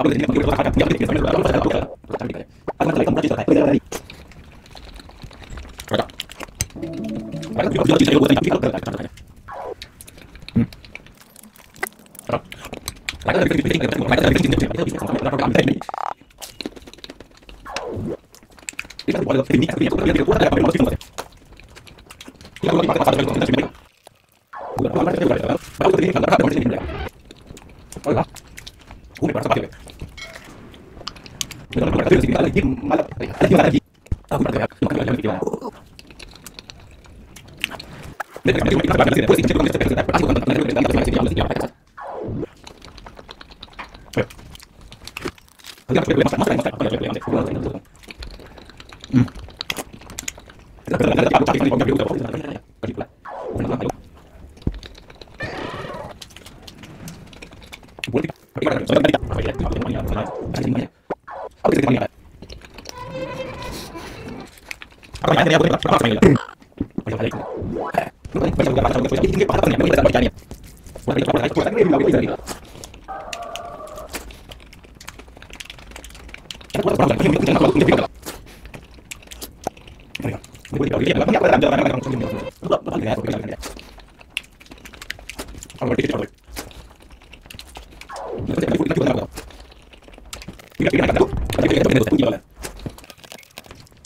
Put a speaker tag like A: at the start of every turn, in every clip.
A: Hola. Uy, Politik. Aku bisa dipanggil. Aku tanya aku aku tanya aku Thank you.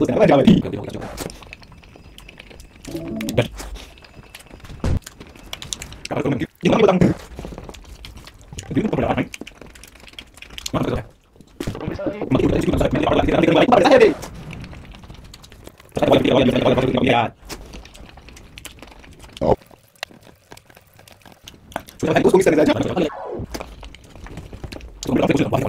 A: tôi sẽ nói ta hãy cố gắng xây ra chắc. Chúng ta phải cố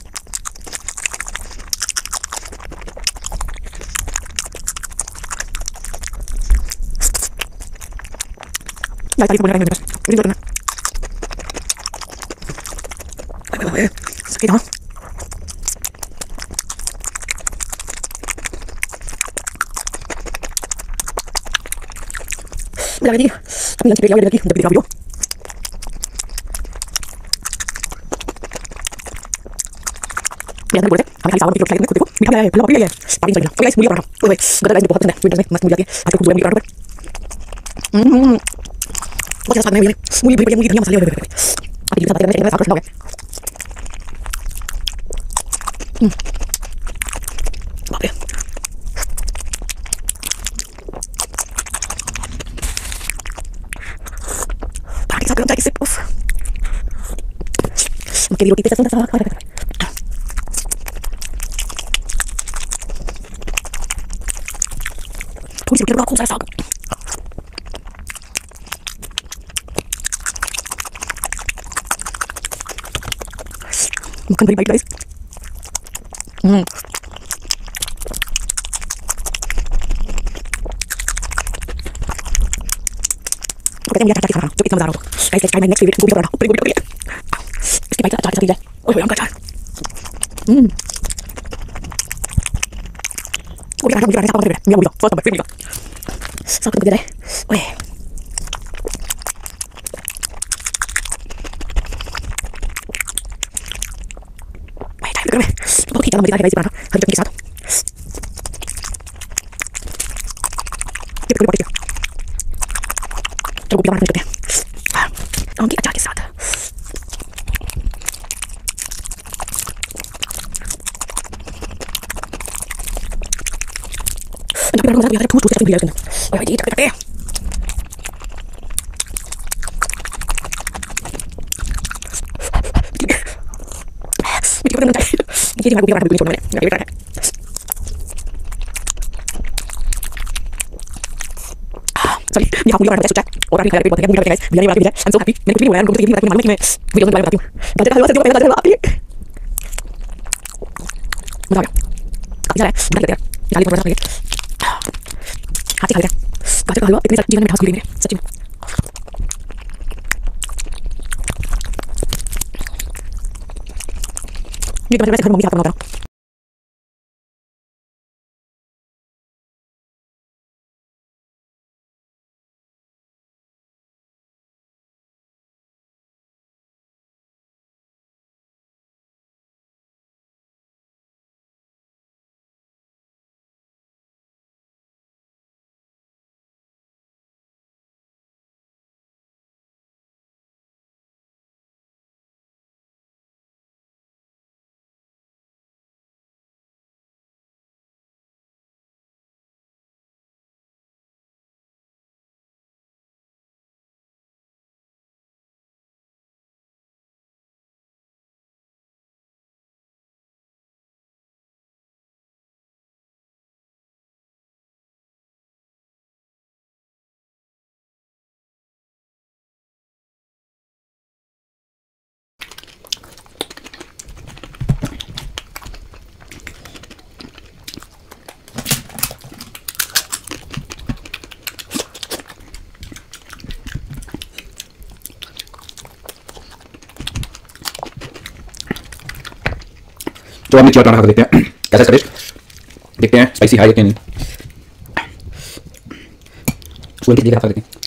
B: sakit ha Bila lagi Kami nanti pergi awal lagi Untuk video बोलते हमें खाली सावन की flight में खुद को मीठा मिला है फल पकड़ लिया है पानी चल गया ओके गाइस मुझे पराठा ओए गाइस बहुत पसंद है विंटर्स में मस्त मुझे आती है आज को खुद मुझे पराठा हम्म What is happening? Muy muy muy muy salió. Aquí está, tenemos que sacar Mm. Vale. Para que sacar un taxi, uf. Que digo, quita esa sonda, Por isso eu quero dar uma conversa. मक्खन भरी white rice कहते हैं खा रहा जो इतना मजा हो guys next time next favourite गोभी पराठा गोभी पराठा इसके भाई अचार के साथ जाए ओए आम का अचार हम्म गोभी पराठा गोभी पराठा मेरा मेरा फर्स्ट नंबर फिर मेरा सब कुछ दे रहा है चलो मुझे आगे भाई जी साथ चलो बात करते हैं उनकी अचार के साथ Jangan lupa like, share, dan subscribe ya ये थी गोभी का पराठा बिल्कुल छोड़ना मैंने मेरा फेवरेट पराठा है सॉरी ये गोभी का पराठा सोचा और अभी मेरा पेट बहुत है गोभी का पराठा गाइस बिरयानी वाला मिला आई एम सो हैप्पी मैंने कुछ भी बोला उनको तो ये भी मालूम है कि मैं वीडियो में बताती हूं गाजर का हलवा सब्जी का हलवा आप लिए मजा आ गया मजा आया मजा लेते हैं गाली पर मजा आ गया हाथी खा लिया गाजर का हलवा इतने सारे जीवन में बहुत खुली मेरे सच में ये मैं घर में मूवी साथ बनाता हूँ
C: तो हम मिर्ची और देखते हैं कैसा इसका टेस्ट देखते हैं स्पाइसी हाई है कि नहीं देखते हैं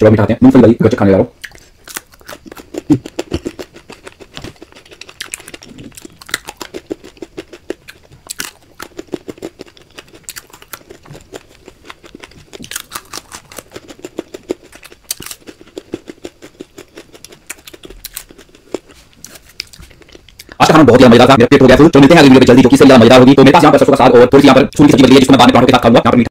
C: चलो मिठाते हैं मूंगफली वाली खाने जा रहा बहुत ही मजा था मेरे पेट हो गया फुल तो मिलते हैं अगली वीडियो में जल्दी जो कि सही मजा होगी तो मेरे पास यहां पर सरसों का साग और थोड़ी सी यहां पर सूखी सब्जी बची है जिसको मैं बाद में पराठों के साथ खाऊंगा यहाँ पर